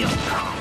You'll come.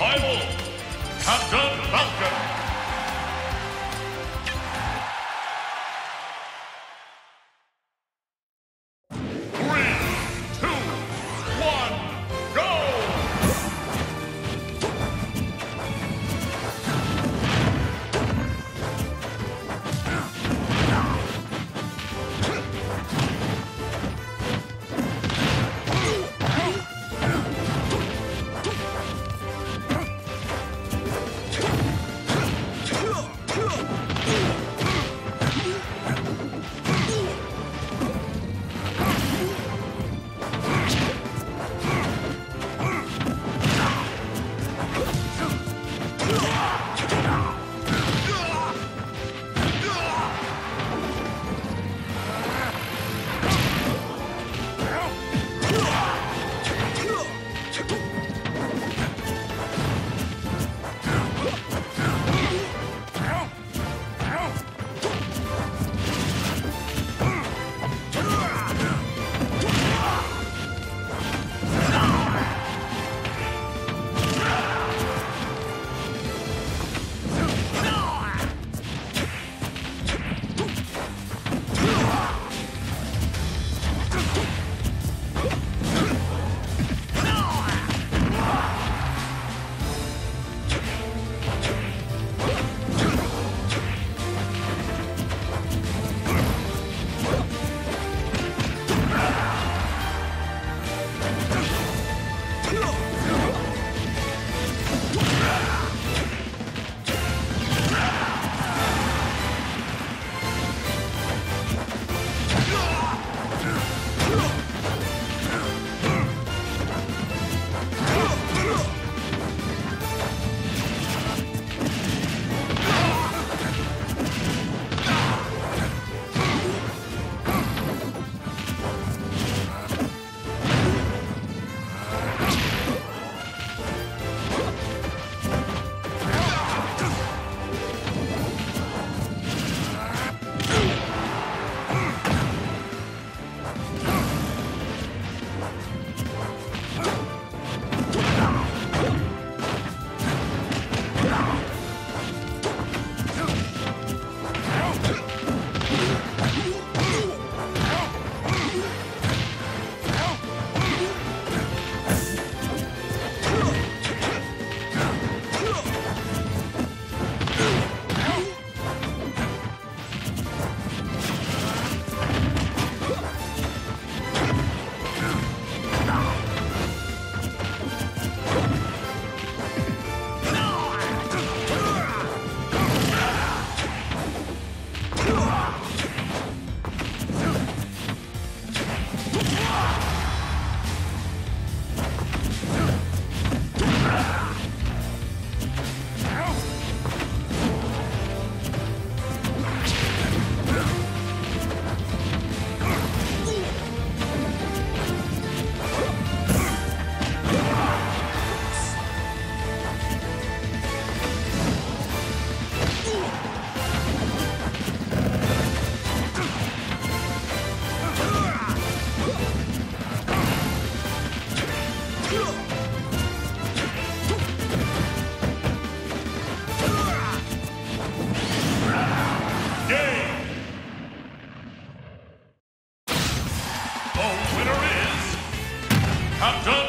Rival have done battle. Game! The winner is Captain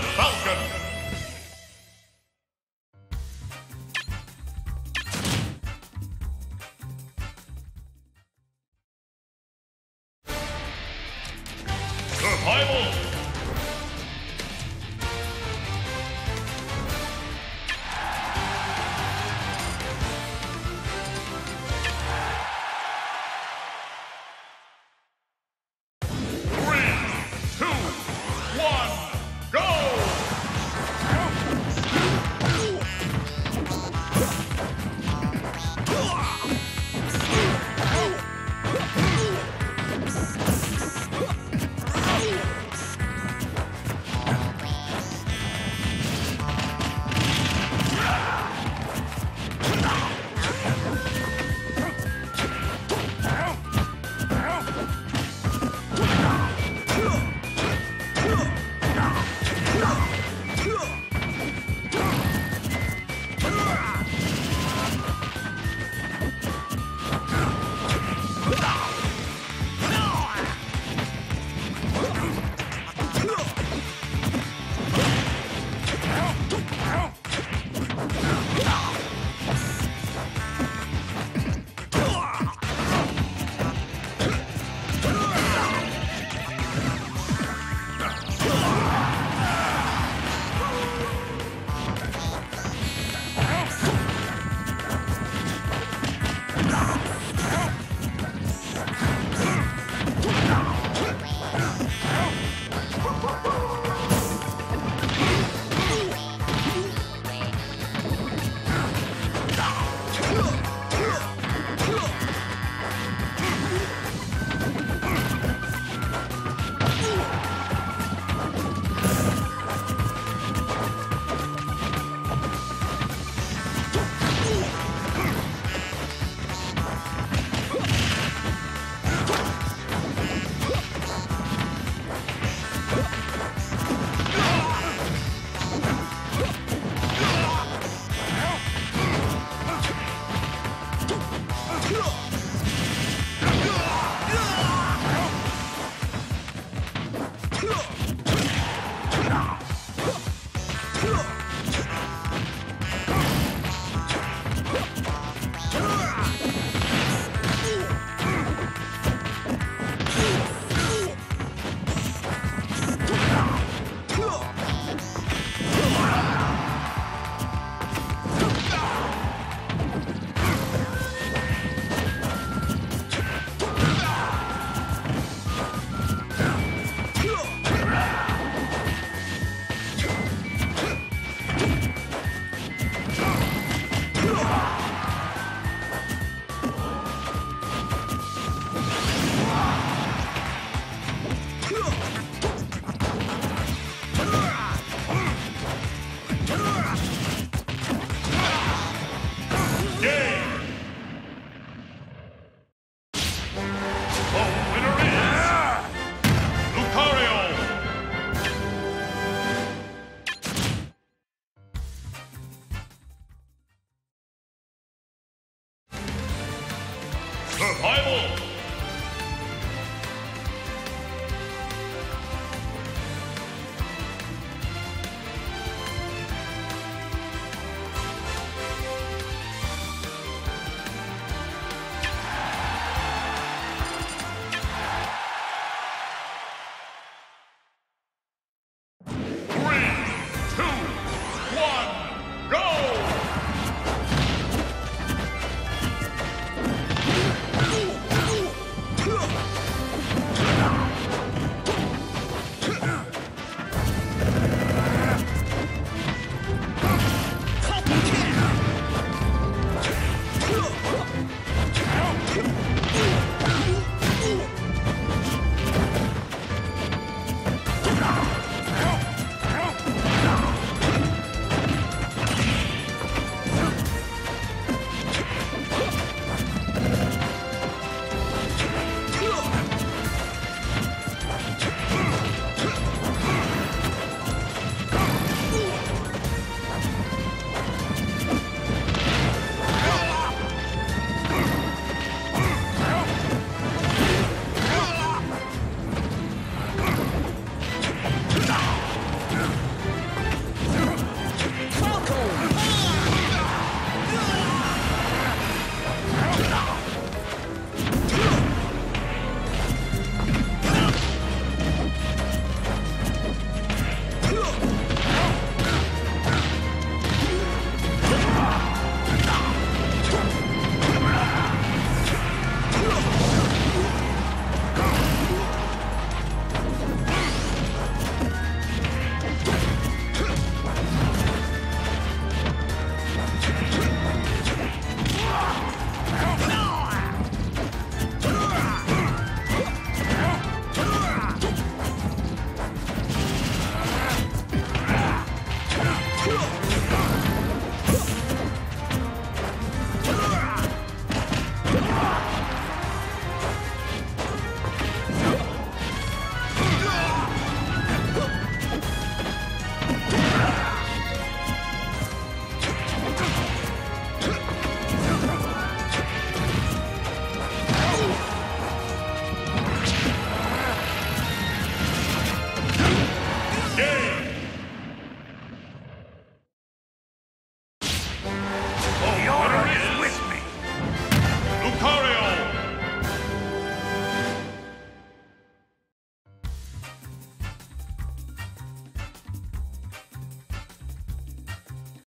错。